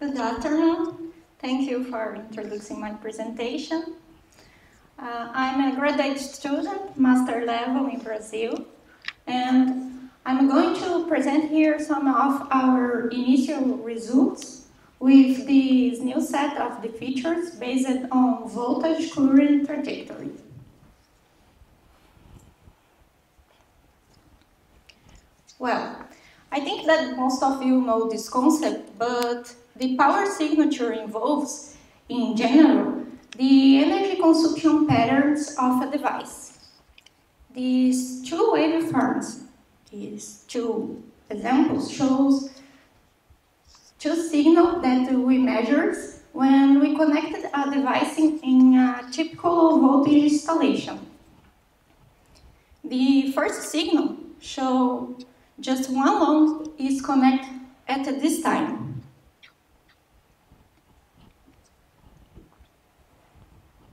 Good afternoon. Thank you for introducing my presentation. Uh, I'm a graduate student, master level in Brazil, and I'm going to present here some of our initial results with this new set of the features based on voltage current trajectory. Well, I think that most of you know this concept, but the power signature involves, in general, the energy consumption patterns of a device. These two waveforms, these two examples, shows two signals that we measured when we connected a device in, in a typical voltage installation. The first signal show just one load is connected at this time.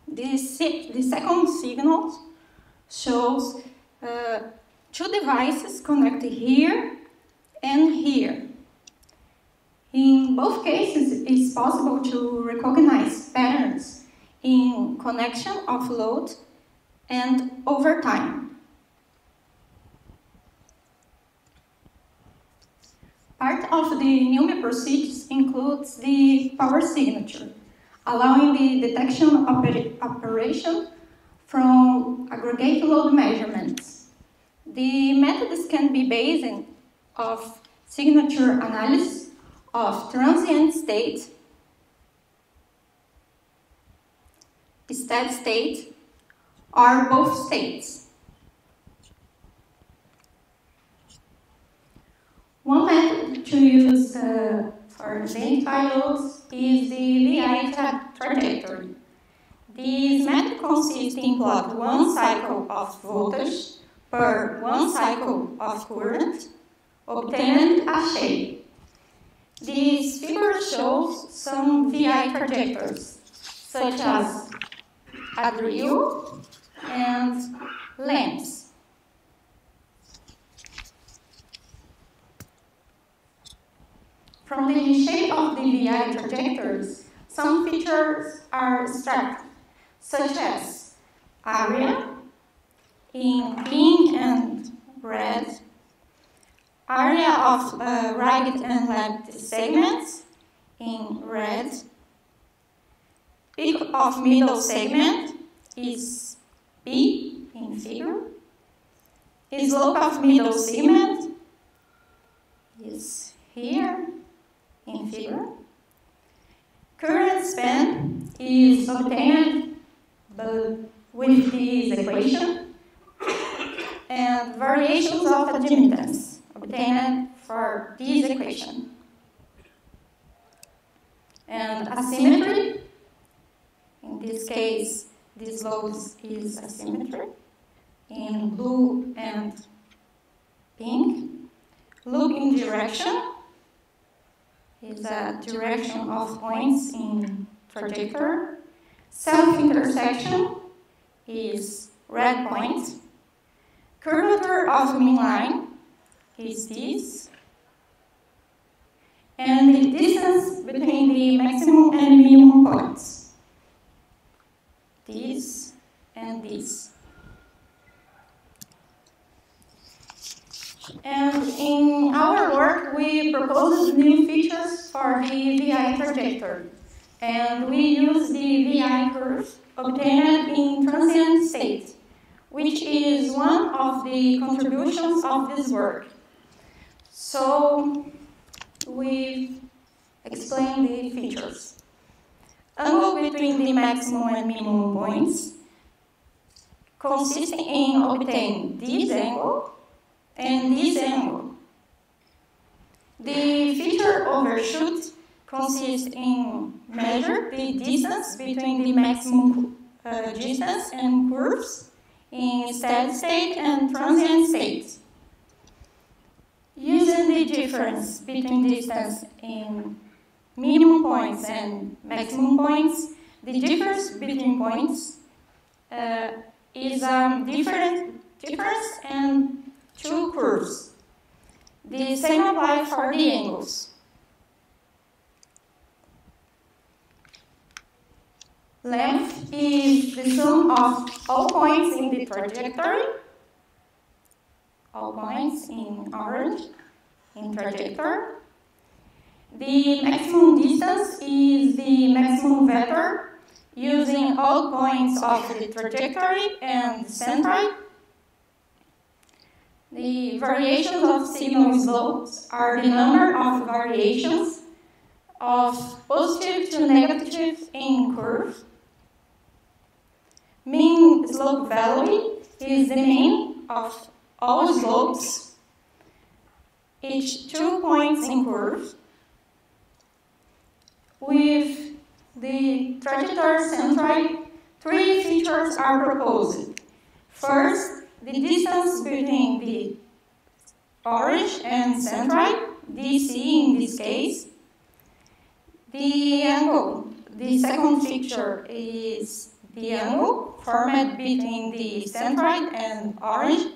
The, the second signal shows uh, two devices connected here and here. In both cases, it's possible to recognize patterns in connection of load and over time. Part of the NILM procedures includes the power signature, allowing the detection oper operation from aggregate load measurements. The methods can be based of signature analysis of transient state, steady state, or both states. One method to use uh, for loads is the VI tra trajectory. This method consists in plot one cycle of voltage per one cycle of current, obtained a shape. This figure shows some VI trajectories, such as a drill and lamps. From the shape of the VI trajectories, some features are extracted, such as area in pink and red, area of uh, ragged and lapped segments in red, peak of middle segment is P in figure, slope of middle segment is here, in figure. Current span is obtained with this equation and variations of admittance obtained for this equation. And asymmetry, in this case, this load is asymmetry in blue and pink. Looping direction is a direction of points in trajectory. Self-intersection is red point. Curvature of mean line is this. And the distance between the maximum and minimum points. This and this. And in our work, we proposed new features for the VI trajectory. And we use the VI curve obtained in transient state, which is one of the contributions of this work. So we explain the features. Angle between the maximum and minimum points consisting in obtaining this angle and this angle. The feature overshoot consists in measure the distance between the maximum uh, distance and curves in steady state and transient state. Using the difference between distance in minimum points and maximum points, the difference between points uh, is a um, different difference and two curves. The same applies for the angles. Length is the sum of all points in the trajectory, all points in orange in trajectory. The maximum distance is the maximum vector using all points of the trajectory and the centroid. The variations of signal slopes are the number of variations of positive to negative in curve. Mean slope value is the mean of all slopes, each two points in curve, with the trajectory centroid, three features are proposed. First, the distance between the orange and centroid, DC in this case. The angle, the second feature is the angle formed between the centroid and orange,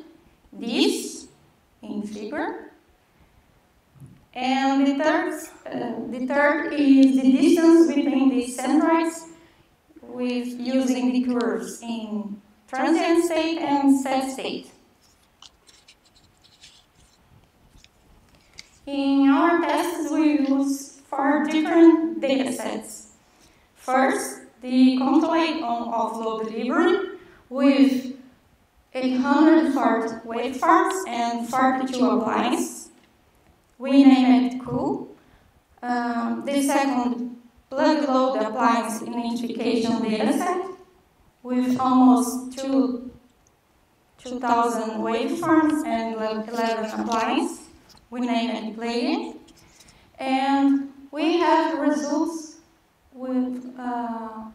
this in figure. And the third, uh, the third is the distance between the centroids with using the curves in transient state and set state. In our tests, we use four different data sets. First, the control on offload delivery with 840 waveforms and 42 appliances. We name it COOLL. Um, the second, plug load appliance identification dataset with almost two, 2,000 waveforms and 11 appliances. We name it PLAID And we have results with uh,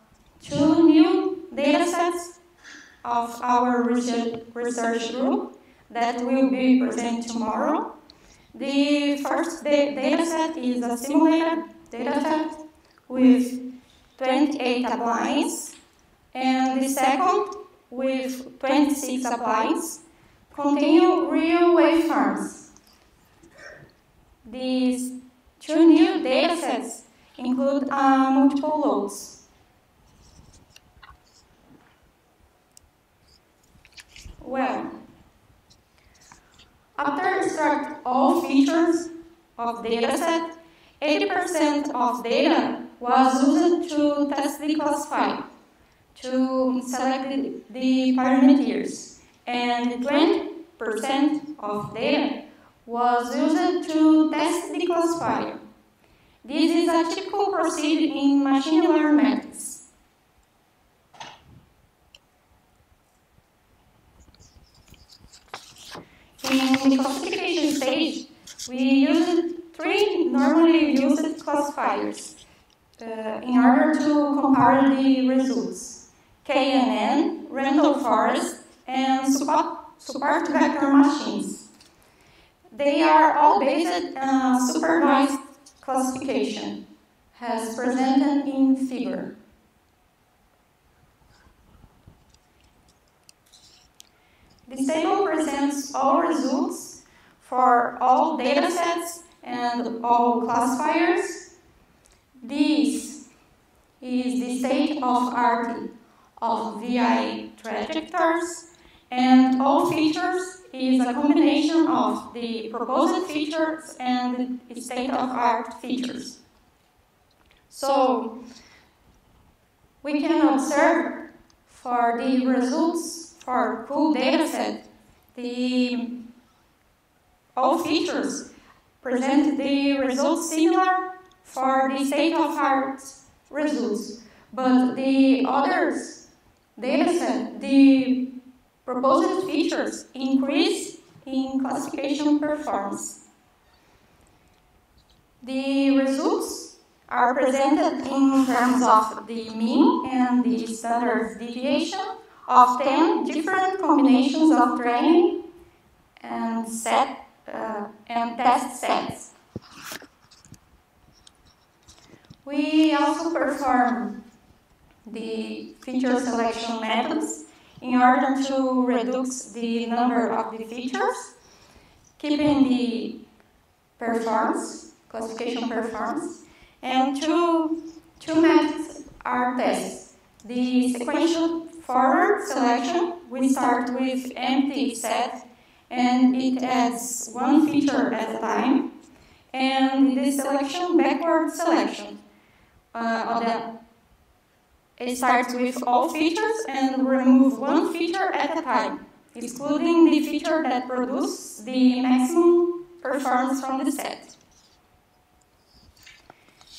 two new data sets of our research, research group that will be presented tomorrow. The first da data set is a simulated data set with 28 appliances, and the second with 26 appliances containing real waveforms. These two new datasets include uh, multiple loads. Well, after extract all features of dataset, 80% of data was used to test the classifier, to select the, the parameters, and 20% of data was used to test the classifier. This is a typical procedure in machine learning methods. In the classification stage, we used three normally used classifiers uh, in order to compare the results. KNN, Random Forest, and support, support vector machines. They are all based on supervised classification, as presented in figure. This table presents all results for all datasets and all classifiers. This is the state of art of VI trajectories, and all features is a combination of the proposed features and the state of art features. So, we can observe for the results for COOLL dataset, the all features present the results similar for the state-of-art results, but the others dataset, the proposed features increase in classification performance. The results are presented in terms of the mean and the standard deviation of 10 different combinations of training and set uh, and test sets. We also perform the feature selection methods in order to reduce the number of the features, keeping the performance, classification performance, and two, two methods are tests. the sequential forward selection, we start with empty set and it adds one feature at a time. And the selection backward selection. Uh, the, it starts with all features and remove one feature at a time, excluding the feature that produces the maximum performance from the set.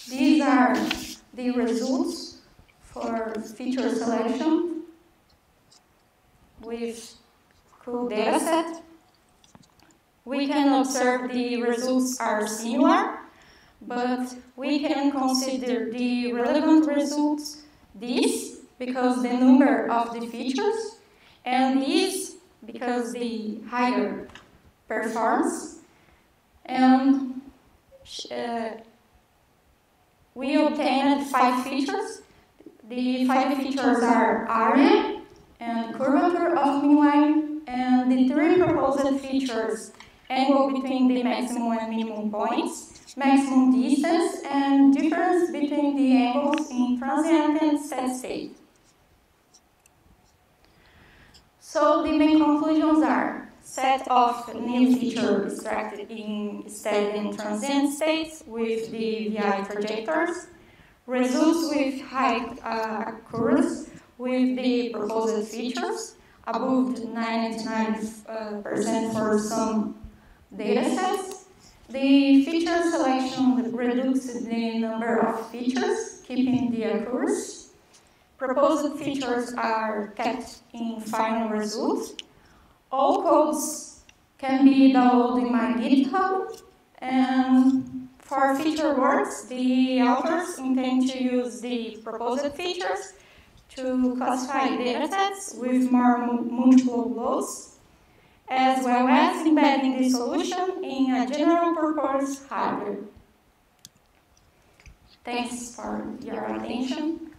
These are the results for feature selection with COOLL dataset. We can observe the results are similar, but we can consider the relevant results this because the number of the features and this because the higher performance and uh, we obtained five features. The five features are area and curvature of midline, and the three proposed features angle between the maximum and minimum points, maximum distance, and difference between the angles in transient and steady state. So the main conclusions are set of new features extracted in steady and transient states with the VI trajectors, results with high uh, accuracy with the proposed features, above 99% uh, for some datasets. The feature selection reduces the number of features, keeping the accuracy. Proposed features are kept in final results all codes can be downloaded in my GitHub. And for feature works, the authors intend to use the proposed features to classify datasets with more multiple loads, as well as embedding the solution in a general purpose hardware. Thanks for your attention.